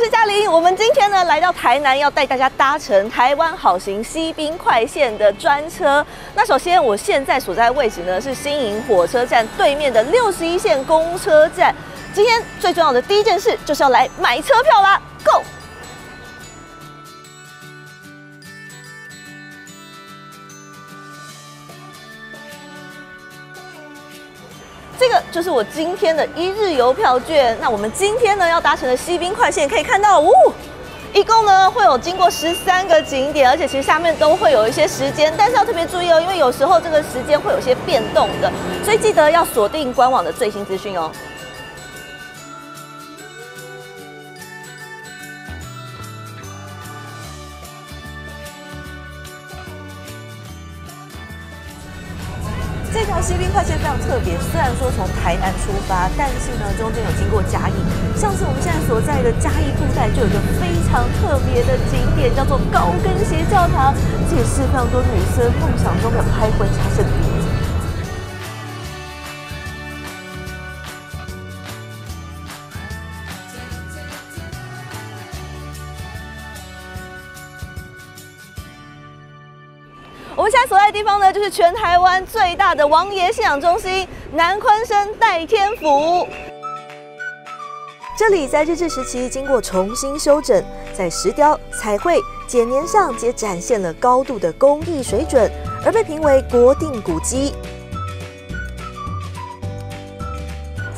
我是嘉玲。我们今天呢来到台南，要带大家搭乘台湾好行西滨快线的专车。那首先，我现在所在位置呢是新营火车站对面的六十一线公车站。今天最重要的第一件事就是要来买车票啦，Go！这个就是我今天的一日游票券。那我们今天呢要搭乘的西滨快线，可以看到，呜，一共呢会有经过十三个景点，而且其实下面都会有一些时间，但是要特别注意哦，因为有时候这个时间会有些变动的，所以记得要锁定官网的最新资讯哦。这条西滨快线非常特别，虽然说从台南出发，但是呢中间有经过嘉义，上次我们现在所在的嘉义布袋，就有一个非常特别的景点，叫做高跟鞋教堂，这也是非常多女生梦想中的拍婚纱圣地。我们现在所在的地方呢，就是全台湾最大的王爷信仰中心——南昆生代天府。这里在日治时期经过重新修整，在石雕、彩绘、剪年上皆展现了高度的工艺水准，而被评为国定古迹。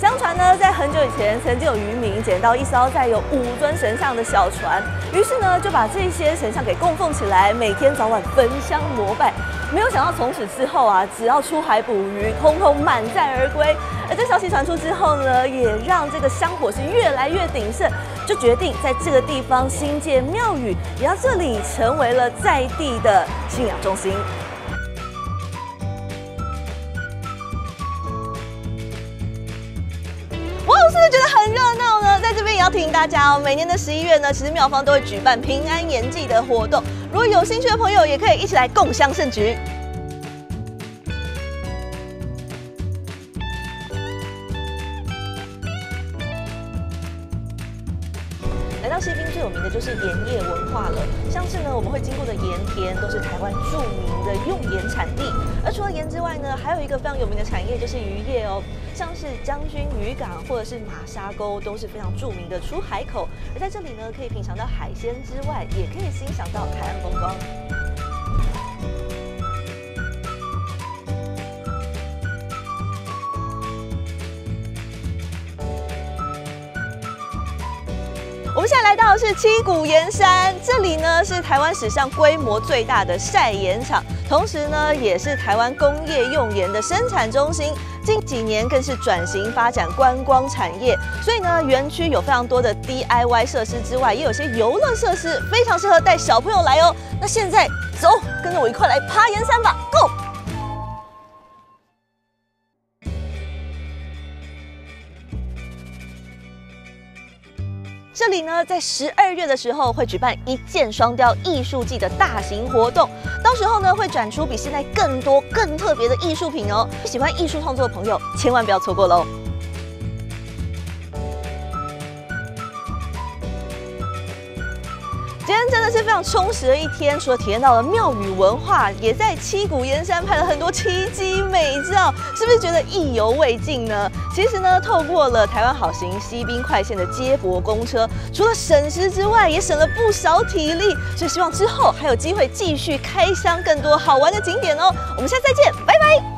相传呢，在很久以前，曾经有渔民捡到一艘载有五尊神像的小船，于是呢，就把这些神像给供奉起来，每天早晚焚香膜拜。没有想到从此之后啊，只要出海捕鱼，通通满载而归。而这消息传出之后呢，也让这个香火是越来越鼎盛，就决定在这个地方新建庙宇，也让这里成为了在地的信仰中心。要提醒大家哦，每年的十一月呢，其实庙方都会举办平安延祭的活动。如果有兴趣的朋友，也可以一起来共襄盛举。到西滨最有名的就是盐业文化了，像是呢我们会经过的盐田都是台湾著名的用盐产地，而除了盐之外呢，还有一个非常有名的产业就是渔业哦，像是将军渔港或者是马沙沟都是非常著名的出海口，而在这里呢可以品尝到海鲜之外，也可以欣赏到海岸风光。我们现在来到的是七股盐山，这里呢是台湾史上规模最大的晒盐场，同时呢也是台湾工业用盐的生产中心。近几年更是转型发展观光产业，所以呢园区有非常多的 DIY 设施之外，也有些游乐设施，非常适合带小朋友来哦。那现在走，跟着我一块来爬盐山吧，Go！这里呢，在十二月的时候会举办一箭双雕艺术季的大型活动，到时候呢会展出比现在更多、更特别的艺术品哦。喜欢艺术创作的朋友，千万不要错过喽！真的是非常充实的一天，除了体验到了庙宇文化，也在七股盐山拍了很多奇迹美照，是不是觉得意犹未尽呢？其实呢，透过了台湾好行西滨快线的接驳公车，除了省时之外，也省了不少体力，所以希望之后还有机会继续开箱更多好玩的景点哦。我们下次再见，拜拜。